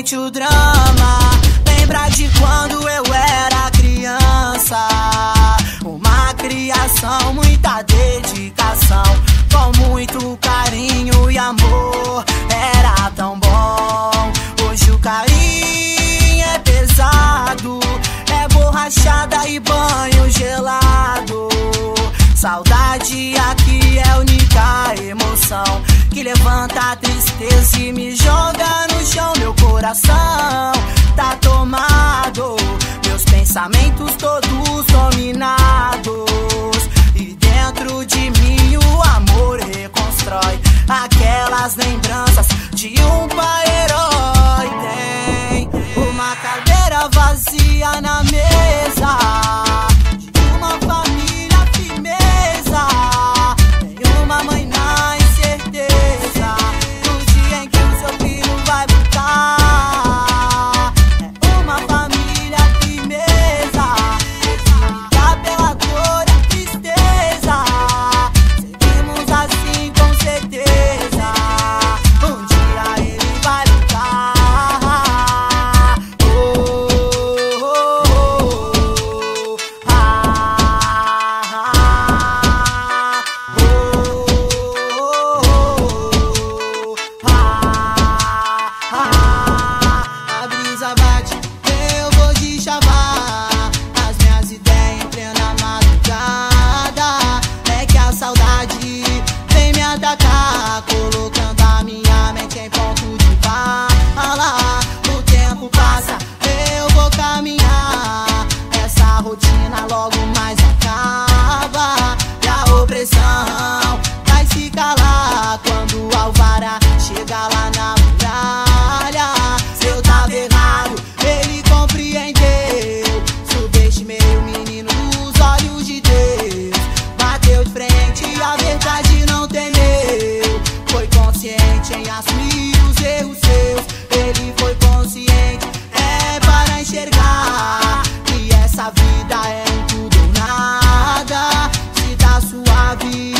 sente o drama. Lembra de quando eu era criança? Uma criação, muita dedicação, Saudade aqui é a única emoção que levanta a tristeza e me joga no chão. Meu coração tá tomado, meus pensamentos todos dominados. E dentro de mim o amor reconstrói aquelas lembranças de um pai herói. Tem uma cadeira vazia na mesa. que assumir os erros seus. Ele foi consciente, é para enxergar que essa vida é um tudo ou nada. Se dá suave,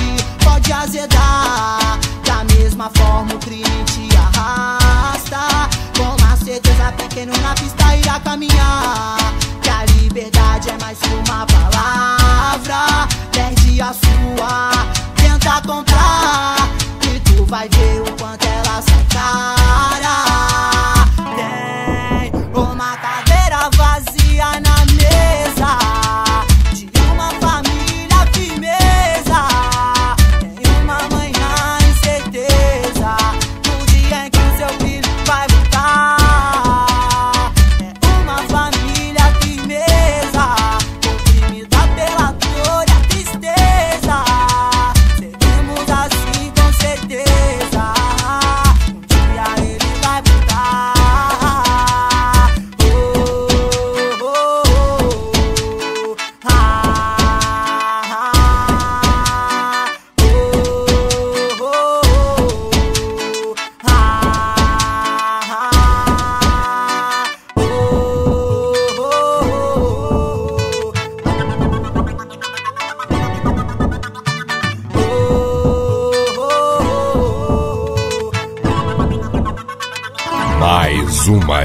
pode azedar. Da mesma forma, o crime te arrasta. Com a certeza, pequeno na pista irá caminhar. Que a liberdade é mais que uma palavra.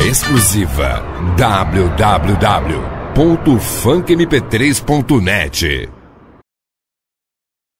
Exclusiva. Www.funkmp3.net